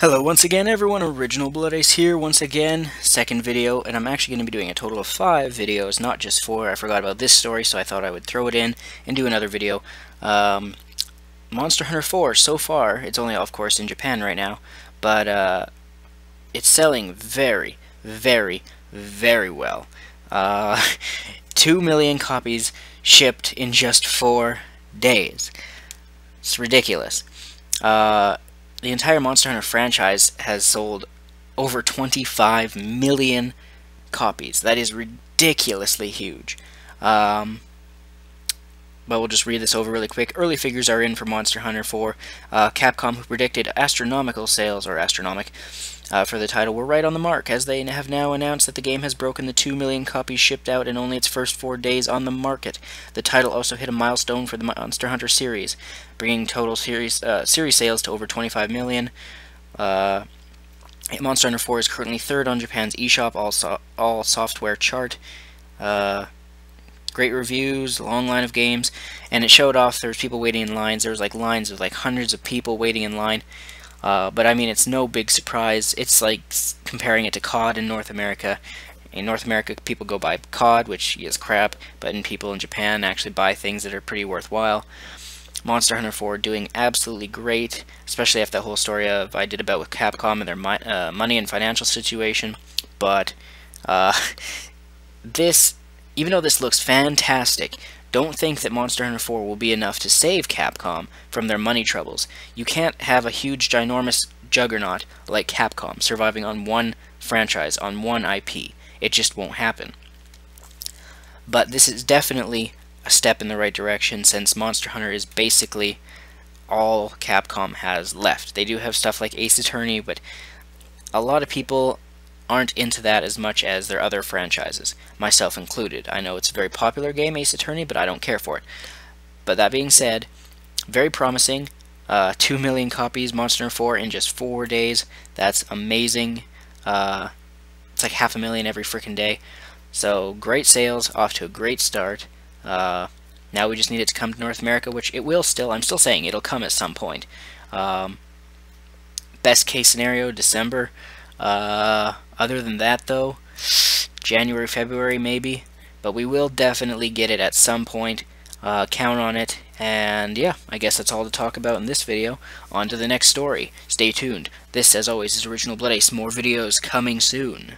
Hello once again everyone, Original Blood Ace here once again, second video, and I'm actually going to be doing a total of five videos, not just four. I forgot about this story, so I thought I would throw it in and do another video. Um, Monster Hunter 4, so far, it's only of course in Japan right now, but uh, it's selling very, very, very well. Uh, 2 million copies shipped in just four days. It's ridiculous. Uh, the entire Monster Hunter franchise has sold over 25 million copies. That is ridiculously huge. Um, but we'll just read this over really quick. Early figures are in for Monster Hunter 4. Uh, Capcom, who predicted astronomical sales, or astronomic, uh, for the title, were right on the mark, as they have now announced that the game has broken the 2 million copies shipped out in only its first four days on the market. The title also hit a milestone for the Monster Hunter series, bringing total series uh, series sales to over 25 million. Uh, Monster Hunter 4 is currently third on Japan's eShop all, so all software chart. Great reviews, long line of games, and it showed off there was people waiting in lines. There was like lines of like hundreds of people waiting in line. Uh, but I mean, it's no big surprise. It's like comparing it to COD in North America. In North America, people go buy COD, which is crap, but in people in Japan actually buy things that are pretty worthwhile. Monster Hunter 4 doing absolutely great, especially after that whole story of I did about with Capcom and their uh, money and financial situation. But uh, this even though this looks fantastic, don't think that Monster Hunter 4 will be enough to save Capcom from their money troubles. You can't have a huge, ginormous juggernaut like Capcom surviving on one franchise, on one IP. It just won't happen. But this is definitely a step in the right direction since Monster Hunter is basically all Capcom has left. They do have stuff like Ace Attorney, but a lot of people aren't into that as much as their other franchises, myself included. I know it's a very popular game, Ace Attorney, but I don't care for it. But that being said, very promising. Uh, 2 million copies, Monster Hunter 4 in just 4 days. That's amazing. Uh, it's like half a million every freaking day. So, great sales, off to a great start. Uh, now we just need it to come to North America, which it will still. I'm still saying it'll come at some point. Um, best case scenario, December. Uh, other than that, though, January, February, maybe. But we will definitely get it at some point. Uh, count on it. And yeah, I guess that's all to talk about in this video. On to the next story. Stay tuned. This, as always, is Original Blood Ace. More videos coming soon.